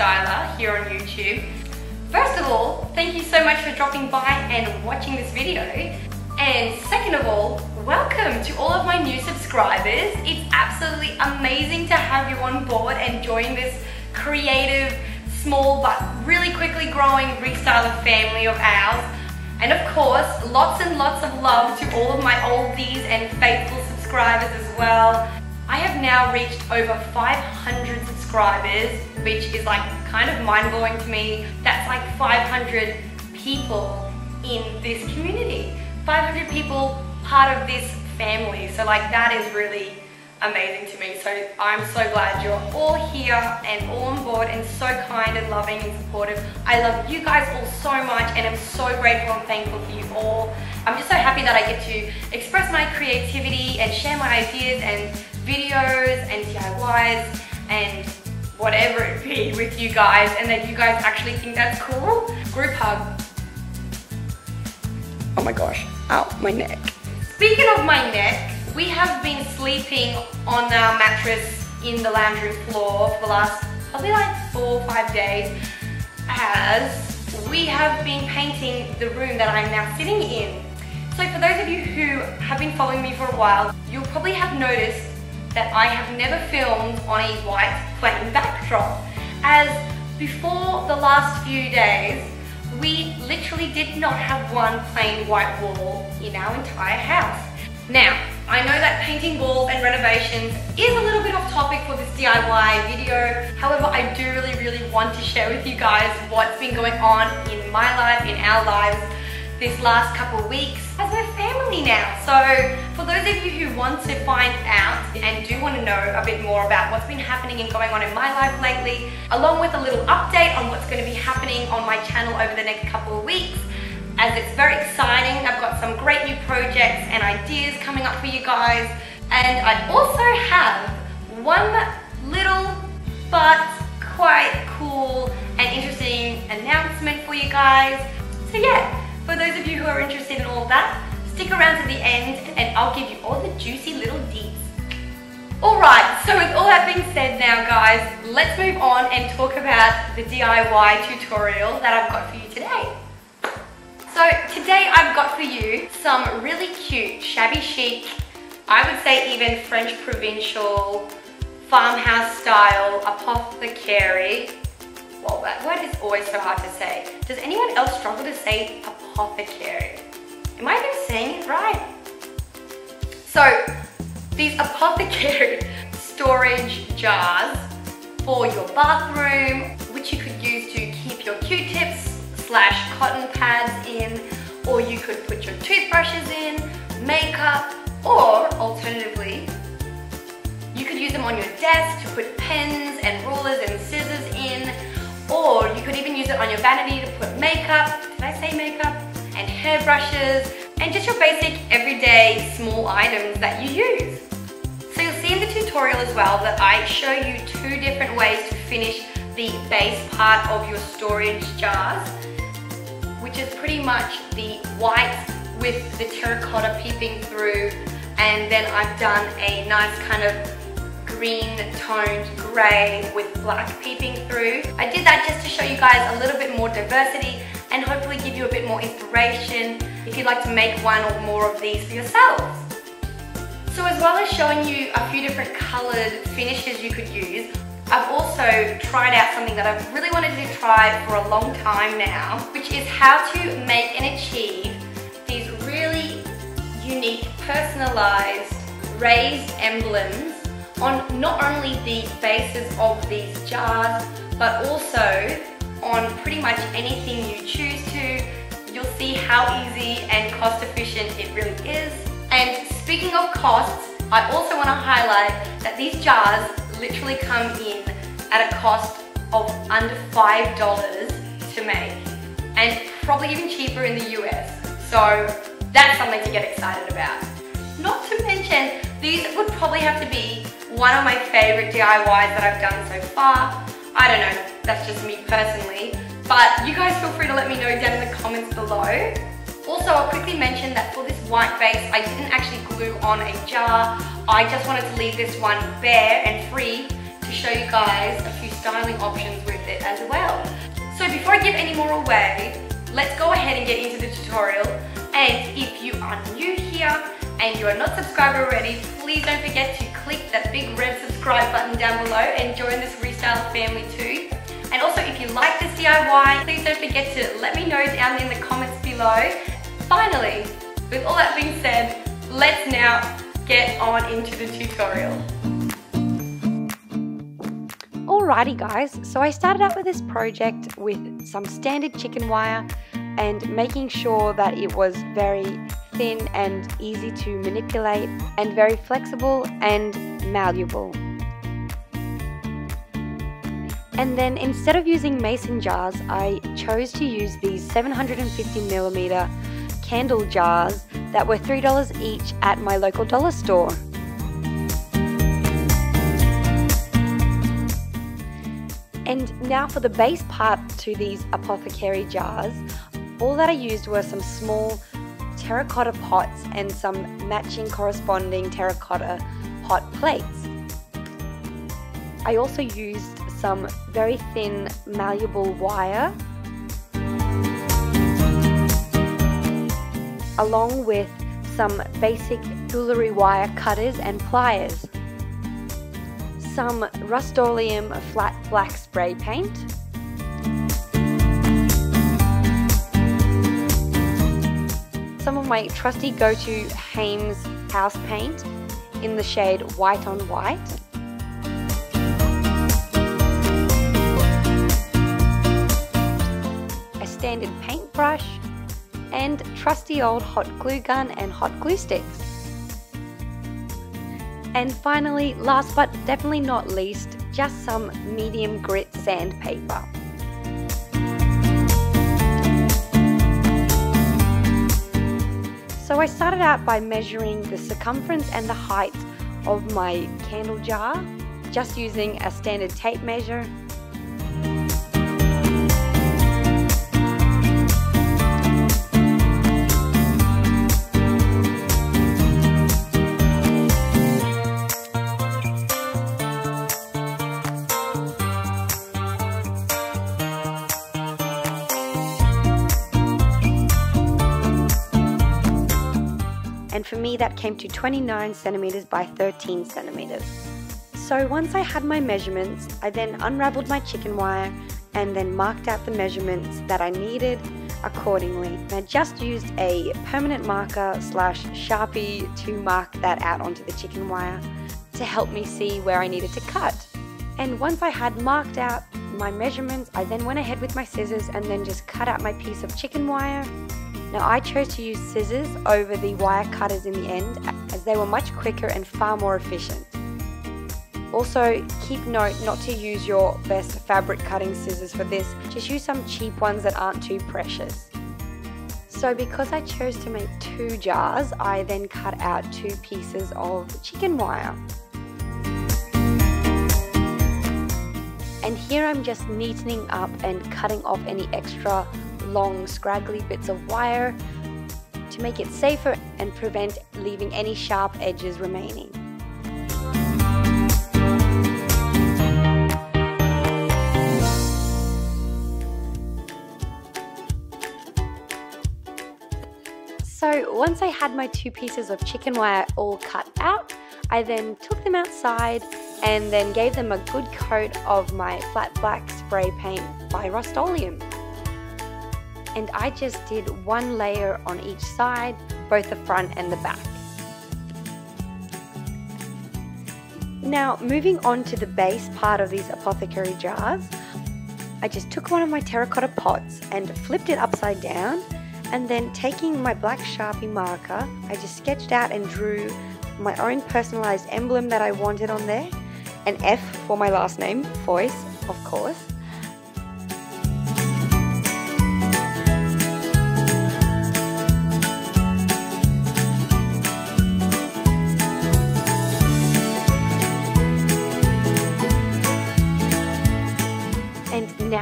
Restyler here on YouTube. First of all, thank you so much for dropping by and watching this video. And second of all, welcome to all of my new subscribers. It's absolutely amazing to have you on board and join this creative, small but really quickly growing restyler family of ours. And of course, lots and lots of love to all of my oldies and faithful subscribers as well. I have now reached over 500 subscribers, which is like kind of mind-blowing to me. That's like 500 people in this community. 500 people part of this family. So like that is really amazing to me. So I'm so glad you're all here and all on board and so kind and loving and supportive. I love you guys all so much and I'm so grateful and thankful for you all. I'm just so happy that I get to express my creativity and share my ideas and videos and DIYs and whatever it be with you guys and that you guys actually think that's cool. Group hug. Oh my gosh, ow, my neck. Speaking of my neck, we have been sleeping on our mattress in the lounge room floor for the last probably like four or five days as we have been painting the room that I'm now sitting in. So for those of you who have been following me for a while, you'll probably have noticed that I have never filmed on a white plain backdrop as before the last few days we literally did not have one plain white wall in our entire house. Now, I know that painting walls and renovations is a little bit off topic for this DIY video. However, I do really, really want to share with you guys what's been going on in my life, in our lives, this last couple of weeks as we're family now. So for those of you who want to find out and do want to know a bit more about what's been happening and going on in my life lately, along with a little update on what's going to be happening on my channel over the next couple of weeks, as it's very exciting. I've got some great new projects and ideas coming up for you guys. And I also have one little but quite cool and interesting announcement for you guys. So yeah, for those of you who are interested in all that, stick around to the end and I'll give you all the juicy little deets. Alright, so with all that being said now guys, let's move on and talk about the DIY tutorial that I've got for you today. So today I've got for you some really cute, shabby chic, I would say even French provincial, farmhouse style apothecary well, that word is always so hard to say. Does anyone else struggle to say apothecary? Am I even saying it right? So, these apothecary storage jars for your bathroom, which you could use to keep your Q-tips slash cotton pads in, or you could put your toothbrushes in, makeup, or alternatively, you could use them on your desk to put pens and rulers and scissors in, or you could even use it on your vanity to put makeup, did I say makeup? Hairbrushes, and just your basic everyday small items that you use. So you'll see in the tutorial as well that I show you two different ways to finish the base part of your storage jars, which is pretty much the white with the terracotta peeping through, and then I've done a nice kind of green toned grey with black peeping through. I did that just to show you guys a little bit more diversity and hopefully give you a bit more inspiration if you'd like to make one or more of these for yourselves. So as well as showing you a few different coloured finishes you could use, I've also tried out something that I've really wanted to try for a long time now, which is how to make and achieve these really unique, personalised raised emblems on not only the bases of these jars, but also on pretty much anything you choose to. You'll see how easy and cost efficient it really is. And speaking of costs, I also want to highlight that these jars literally come in at a cost of under $5 to make and probably even cheaper in the US. So that's something to get excited about. Not to mention, these would probably have to be one of my favorite DIYs that I've done so far. I don't know, that's just me personally. But you guys feel free to let me know down in the comments below. Also, I'll quickly mention that for this white base, I didn't actually glue on a jar. I just wanted to leave this one bare and free to show you guys a few styling options with it as well. So before I give any more away, let's go ahead and get into the tutorial. And if you are new here and you are not subscribed already, please don't forget to click that big red subscribe button down below and join this Restyle family too. And also if you like this DIY, please don't forget to let me know down in the comments below. Finally, with all that being said, let's now get on into the tutorial. Alrighty guys, so I started out with this project with some standard chicken wire and making sure that it was very thin and easy to manipulate and very flexible and malleable. And then instead of using mason jars, I chose to use these 750 millimeter candle jars that were $3 each at my local dollar store. And now for the base part to these apothecary jars, all that I used were some small terracotta pots and some matching corresponding terracotta pot plates. I also used some very thin malleable wire along with some basic jewellery wire cutters and pliers, some Rust-Oleum flat black spray paint, some of my trusty go-to Haymes house paint in the shade white on white, paintbrush, and trusty old hot glue gun and hot glue sticks. And finally, last but definitely not least, just some medium grit sandpaper. So I started out by measuring the circumference and the height of my candle jar, just using a standard tape measure that came to 29 centimeters by 13 centimeters. So once I had my measurements, I then unraveled my chicken wire and then marked out the measurements that I needed accordingly. And I just used a permanent marker slash sharpie to mark that out onto the chicken wire to help me see where I needed to cut. And once I had marked out my measurements, I then went ahead with my scissors and then just cut out my piece of chicken wire now I chose to use scissors over the wire cutters in the end as they were much quicker and far more efficient. Also, keep note not to use your best fabric cutting scissors for this, just use some cheap ones that aren't too precious. So because I chose to make two jars, I then cut out two pieces of chicken wire. And here I'm just neatening up and cutting off any extra long scraggly bits of wire to make it safer and prevent leaving any sharp edges remaining. So once I had my two pieces of chicken wire all cut out, I then took them outside and then gave them a good coat of my flat black spray paint by Rust-Oleum and I just did one layer on each side, both the front and the back. Now moving on to the base part of these apothecary jars, I just took one of my terracotta pots and flipped it upside down and then taking my black sharpie marker, I just sketched out and drew my own personalized emblem that I wanted on there, an F for my last name, Foyce, of course,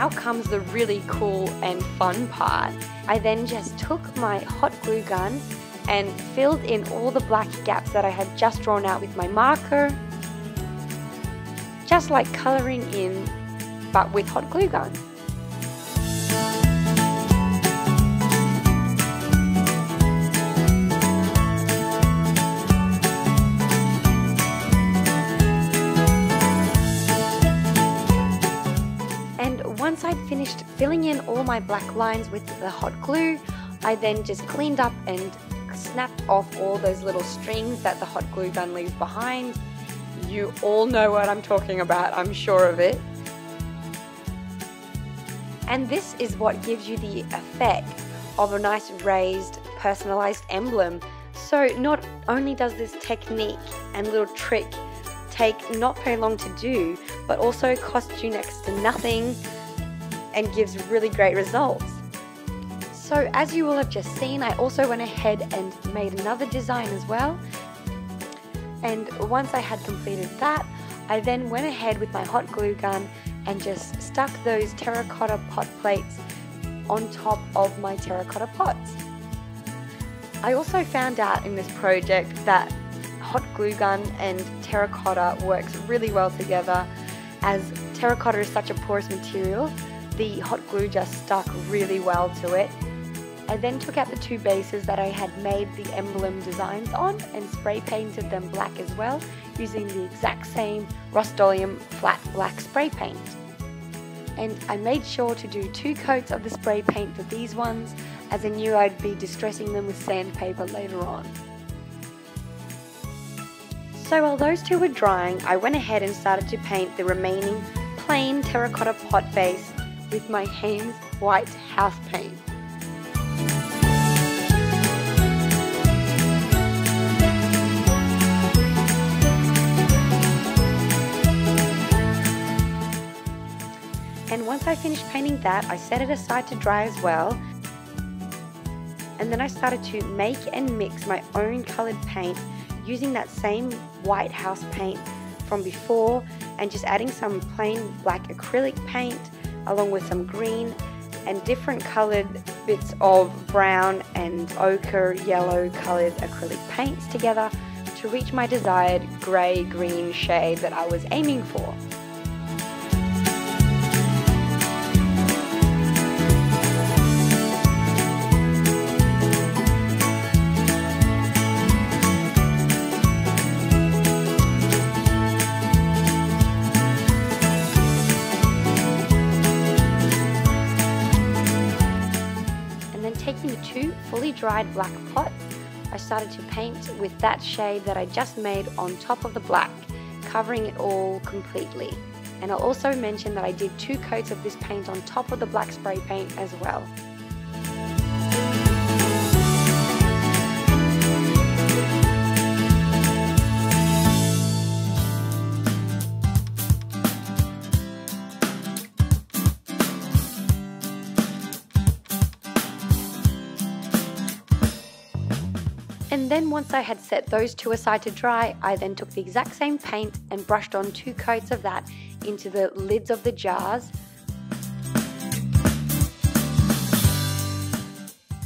now comes the really cool and fun part. I then just took my hot glue gun and filled in all the black gaps that I had just drawn out with my marker, just like colouring in but with hot glue gun. In all my black lines with the hot glue, I then just cleaned up and snapped off all those little strings that the hot glue gun leaves behind. You all know what I'm talking about, I'm sure of it. And this is what gives you the effect of a nice raised personalized emblem. So not only does this technique and little trick take not very long to do, but also costs you next to nothing and gives really great results. So as you will have just seen, I also went ahead and made another design as well. And once I had completed that, I then went ahead with my hot glue gun and just stuck those terracotta pot plates on top of my terracotta pots. I also found out in this project that hot glue gun and terracotta works really well together as terracotta is such a porous material the hot glue just stuck really well to it. I then took out the two bases that I had made the emblem designs on and spray painted them black as well using the exact same Rust-Oleum flat black spray paint. And I made sure to do two coats of the spray paint for these ones as I knew I'd be distressing them with sandpaper later on. So while those two were drying, I went ahead and started to paint the remaining plain terracotta pot base with my Haymes white house paint. And once I finished painting that, I set it aside to dry as well. And then I started to make and mix my own coloured paint using that same white house paint from before and just adding some plain black acrylic paint along with some green and different coloured bits of brown and ochre yellow coloured acrylic paints together to reach my desired grey green shade that I was aiming for. Dried black pot, I started to paint with that shade that I just made on top of the black, covering it all completely. And I'll also mention that I did two coats of this paint on top of the black spray paint as well. And then once I had set those two aside to dry, I then took the exact same paint and brushed on two coats of that into the lids of the jars.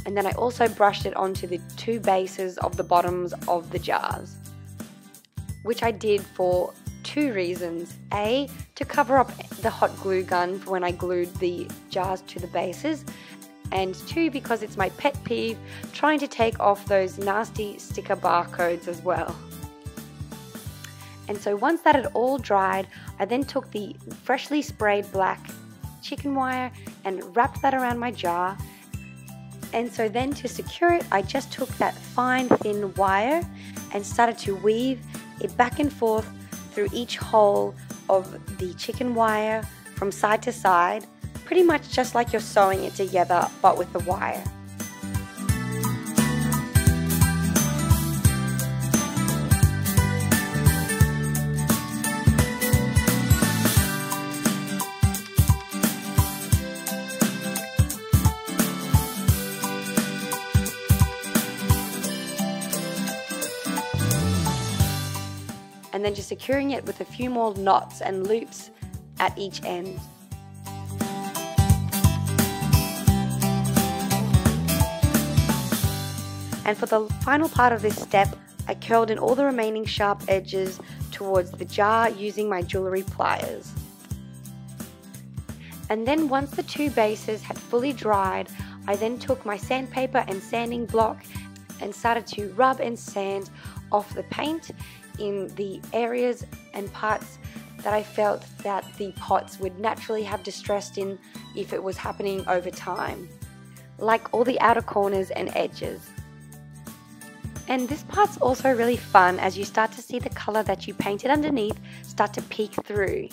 And then I also brushed it onto the two bases of the bottoms of the jars, which I did for two reasons. A, to cover up the hot glue gun for when I glued the jars to the bases, and two, because it's my pet peeve trying to take off those nasty sticker barcodes as well. And so once that had all dried, I then took the freshly sprayed black chicken wire and wrapped that around my jar. And so then to secure it, I just took that fine thin wire and started to weave it back and forth through each hole of the chicken wire from side to side pretty much just like you're sewing it together but with a wire. and then just securing it with a few more knots and loops at each end. And for the final part of this step, I curled in all the remaining sharp edges towards the jar using my jewellery pliers. And then once the two bases had fully dried, I then took my sandpaper and sanding block and started to rub and sand off the paint in the areas and parts that I felt that the pots would naturally have distressed in if it was happening over time, like all the outer corners and edges. And this part's also really fun as you start to see the colour that you painted underneath start to peek through.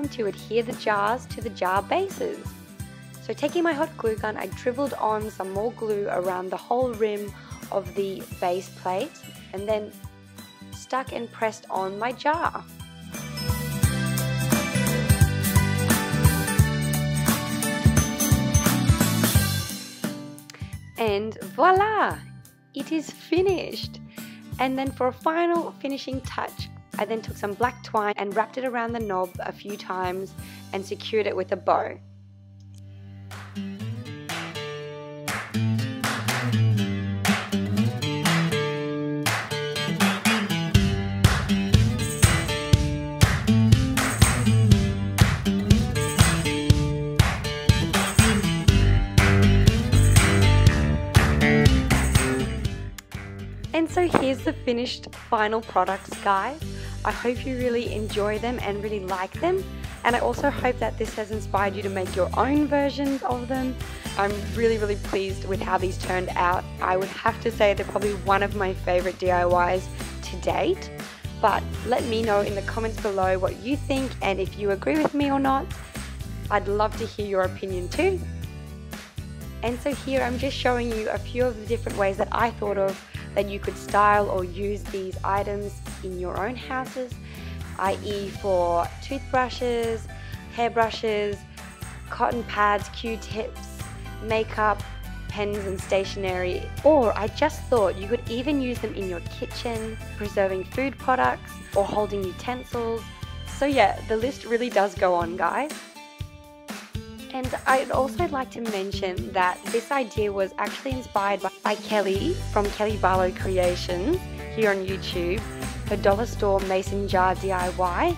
Time to adhere the jars to the jar bases. So taking my hot glue gun, I dribbled on some more glue around the whole rim of the base plate and then stuck and pressed on my jar. And voila! It is finished! And then for a final finishing touch, I then took some black twine and wrapped it around the knob a few times and secured it with a bow. And so here's the finished final products guys. I hope you really enjoy them and really like them. And I also hope that this has inspired you to make your own versions of them. I'm really, really pleased with how these turned out. I would have to say they're probably one of my favorite DIYs to date. But let me know in the comments below what you think and if you agree with me or not. I'd love to hear your opinion too. And so here I'm just showing you a few of the different ways that I thought of that you could style or use these items in your own houses, i.e. for toothbrushes, hairbrushes, cotton pads, q-tips, makeup, pens and stationery, or I just thought you could even use them in your kitchen, preserving food products or holding utensils. So yeah, the list really does go on guys. And I'd also like to mention that this idea was actually inspired by Kelly from Kelly Barlow Creations here on YouTube, her dollar store mason jar DIY.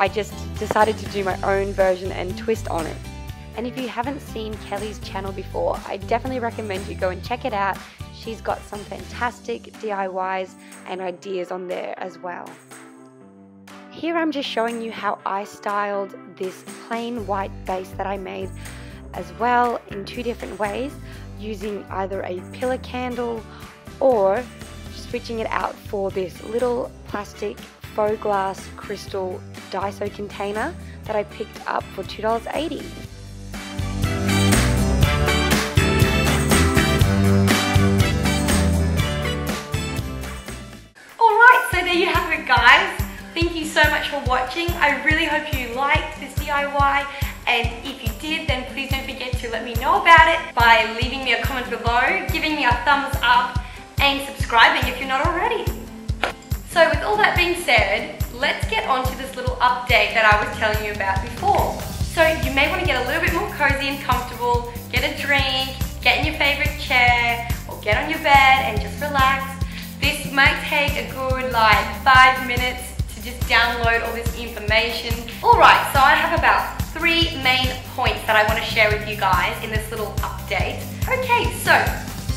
I just decided to do my own version and twist on it. And if you haven't seen Kelly's channel before, I definitely recommend you go and check it out. She's got some fantastic DIYs and ideas on there as well. Here I'm just showing you how I styled this plain white base that I made as well in two different ways using either a pillar candle or switching it out for this little plastic faux glass crystal Daiso container that I picked up for $2.80. Alright, so there you have it guys. Thank you so much for watching. I really hope you liked this DIY and if you did then please don't forget to let me know about it by leaving me a comment below, giving me a thumbs up and subscribing if you're not already. So with all that being said, let's get on to this little update that I was telling you about before. So you may want to get a little bit more cozy and comfortable, get a drink, get in your favorite chair or get on your bed and just relax. This might take a good like five minutes to just download all this information. Alright, so I have about three main points that I want to share with you guys in this little update. Okay, so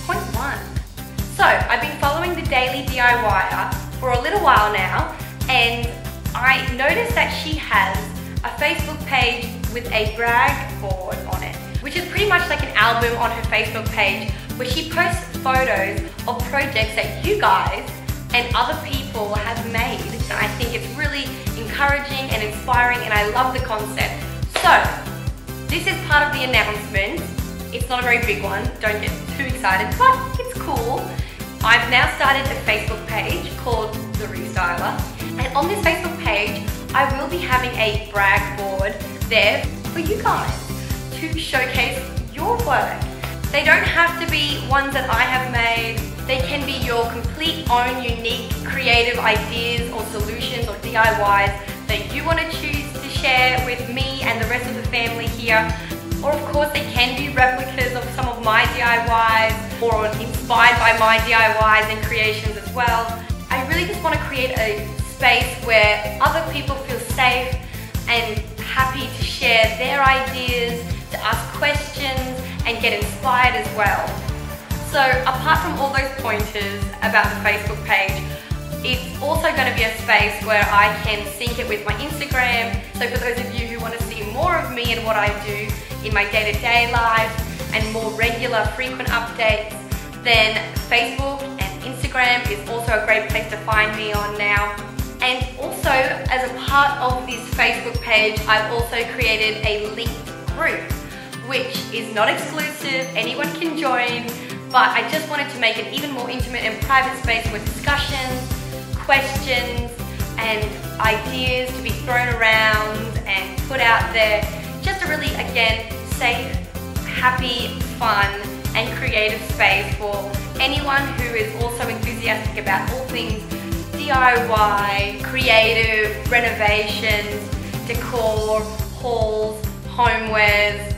point one. So I've been following the Daily DIYer for a little while now and I noticed that she has a Facebook page with a brag board on it, which is pretty much like an album on her Facebook page where she posts photos of projects that you guys and other people have made. And I think it's really encouraging and inspiring and I love the concept. So, this is part of the announcement. It's not a very big one, don't get too excited, but it's cool. I've now started a Facebook page called The Restyler. And on this Facebook page, I will be having a brag board there for you guys to showcase your work. They don't have to be ones that I have made. They can be your complete own unique creative ideas or solutions or DIYs that you want to choose to share with me and the rest of the family here. Or of course they can be replicas of some of my DIYs or inspired by my DIYs and creations as well. I really just want to create a space where other people feel safe and happy to share their ideas, to ask questions and get inspired as well. So apart from all those pointers about the Facebook page, it's also going to be a space where I can sync it with my Instagram. So for those of you who want to see more of me and what I do in my day-to-day -day life and more regular, frequent updates, then Facebook and Instagram is also a great place to find me on now. And also, as a part of this Facebook page, I've also created a linked group, which is not exclusive, anyone can join, but I just wanted to make it even more intimate and private space with discussions, questions, and ideas to be thrown around and put out there. Just a really, again, safe, happy, fun, and creative space for anyone who is also enthusiastic about all things DIY, creative, renovations, decor, halls, homewares,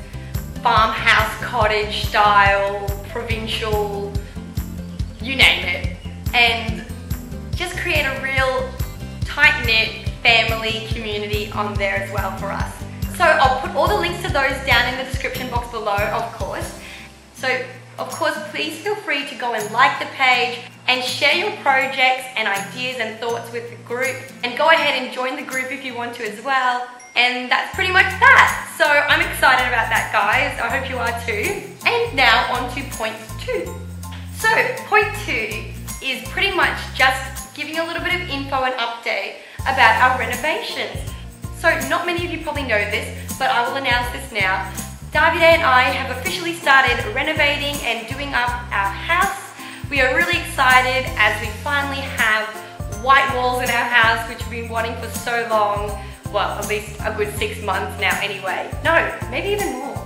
farmhouse, cottage style, provincial, you name it. And just create a real tight-knit family community on there as well for us. So I'll put all the links to those down in the description box below, of course. So of course, please feel free to go and like the page and share your projects and ideas and thoughts with the group. And go ahead and join the group if you want to as well. And that's pretty much that. So I'm excited about that, guys. I hope you are too. And now on to point two. So point two is pretty much just giving a little bit of info and update about our renovations. So not many of you probably know this, but I will announce this now. Davide and I have officially started renovating and doing up our house. We are really excited as we finally have white walls in our house, which we've been wanting for so long. Well, at least a good six months now anyway. No, maybe even more.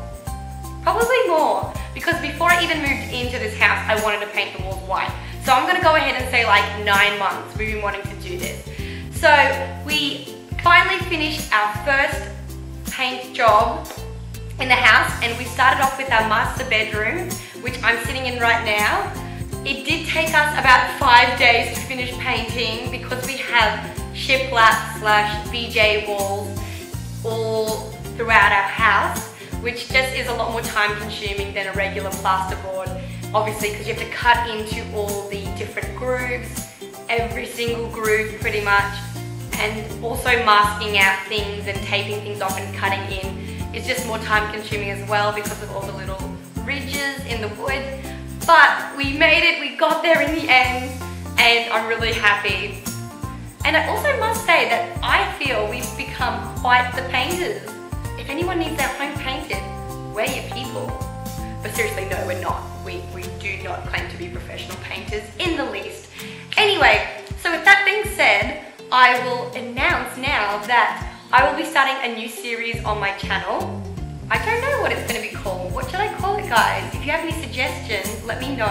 Probably more, because before I even moved into this house, I wanted to paint the walls white. So I'm gonna go ahead and say like nine months we've been wanting to do this. So we finally finished our first paint job in the house and we started off with our master bedroom, which I'm sitting in right now. It did take us about five days to finish painting because we have shiplap slash VJ walls all throughout our house, which just is a lot more time consuming than a regular plasterboard. Obviously, because you have to cut into all the different grooves, every single groove pretty much, and also masking out things and taping things off and cutting in it's just more time consuming as well because of all the little ridges in the wood. But we made it, we got there in the end, and I'm really happy. And I also must say that I feel we've become quite the painters. If anyone needs their home painted, we're your people. But seriously, no, we're not. We, we do not claim to be professional painters in the least. Anyway, so with that being said, I will announce now that I will be starting a new series on my channel. I don't know what it's going to be called. What should I call it, guys? If you have any suggestions, let me know.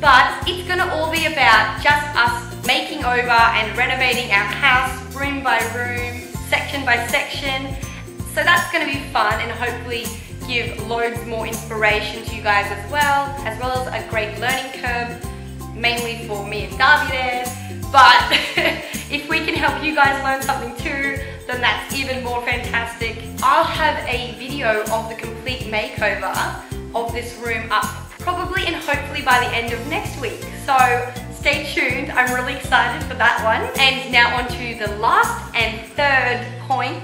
But it's going to all be about just us making over and renovating our house room by room, section by section. So that's going to be fun and hopefully give loads more inspiration to you guys as well, as well as a great learning curve, mainly for me and Davide. But if we can help you guys learn something too, then that's even more fantastic. I'll have a video of the complete makeover of this room up probably and hopefully by the end of next week. So stay tuned, I'm really excited for that one. And now on to the last and third point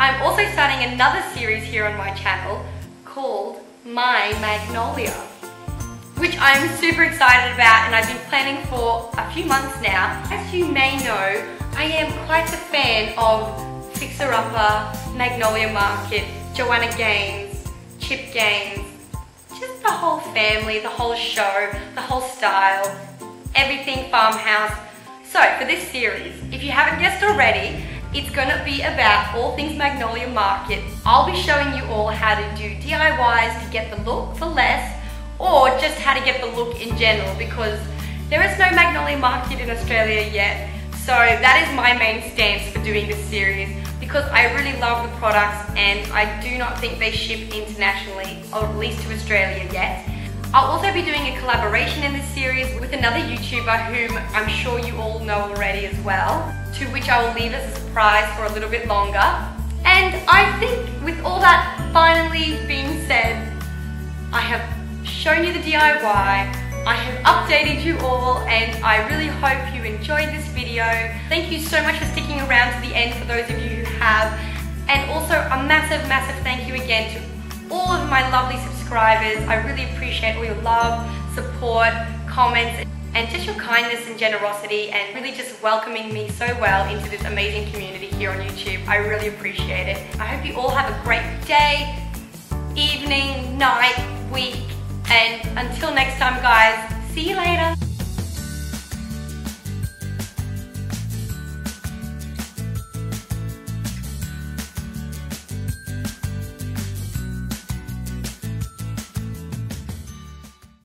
I'm also starting another series here on my channel called My Magnolia, which I'm super excited about and I've been planning for a few months now. As you may know, I am quite a fan of Fixer Upper, Magnolia Market, Joanna Gaines, Chip Gaines, just the whole family, the whole show, the whole style, everything farmhouse. So for this series, if you haven't guessed already, it's gonna be about all things Magnolia Market. I'll be showing you all how to do DIYs to get the look for less or just how to get the look in general because there is no Magnolia Market in Australia yet. So that is my main stance for doing this series because I really love the products and I do not think they ship internationally, or at least to Australia yet. I'll also be doing a collaboration in this series with another YouTuber whom I'm sure you all know already as well, to which I will leave as a surprise for a little bit longer. And I think with all that finally being said, I have shown you the DIY, I have updated you all and I really hope you enjoyed this video. Thank you so much for sticking around to the end for those of you who have. And also a massive, massive thank you again to all of my lovely subscribers. I really appreciate all your love, support, comments, and just your kindness and generosity and really just welcoming me so well into this amazing community here on YouTube. I really appreciate it. I hope you all have a great day, evening, night, week, and until next time guys, see you later.